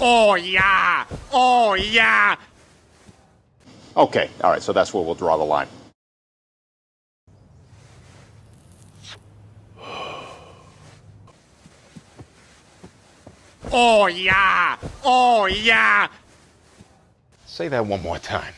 Oh, yeah. Oh, yeah. Okay, all right, so that's where we'll draw the line. Oh, yeah. Oh, yeah. Say that one more time.